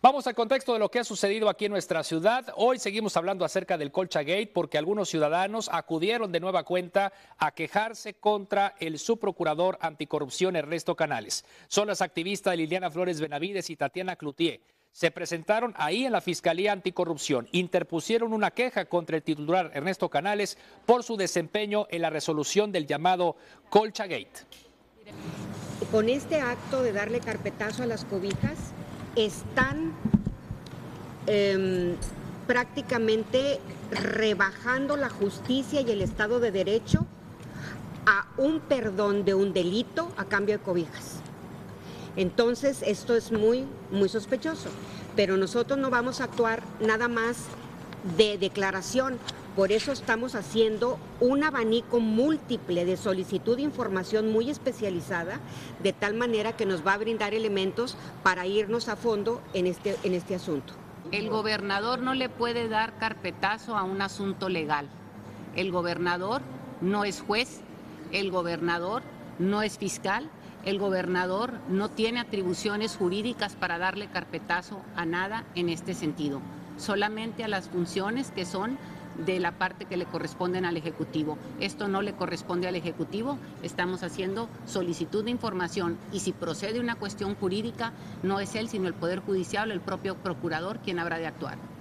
Vamos al contexto de lo que ha sucedido aquí en nuestra ciudad. Hoy seguimos hablando acerca del Colcha Gate porque algunos ciudadanos acudieron de nueva cuenta a quejarse contra el subprocurador anticorrupción Ernesto Canales. Son las activistas Liliana Flores Benavides y Tatiana Cloutier. Se presentaron ahí en la Fiscalía Anticorrupción, interpusieron una queja contra el titular Ernesto Canales por su desempeño en la resolución del llamado Colcha Gate. Con este acto de darle carpetazo a las cobijas, están em, prácticamente rebajando la justicia y el Estado de Derecho a un perdón de un delito a cambio de cobijas. Entonces, esto es muy, muy sospechoso. Pero nosotros no vamos a actuar nada más de declaración. Por eso estamos haciendo un abanico múltiple de solicitud de información muy especializada, de tal manera que nos va a brindar elementos para irnos a fondo en este, en este asunto. El gobernador no le puede dar carpetazo a un asunto legal. El gobernador no es juez, el gobernador no es fiscal, el gobernador no tiene atribuciones jurídicas para darle carpetazo a nada en este sentido, solamente a las funciones que son de la parte que le corresponden al Ejecutivo. Esto no le corresponde al Ejecutivo, estamos haciendo solicitud de información y si procede una cuestión jurídica, no es él, sino el Poder Judicial el propio procurador quien habrá de actuar.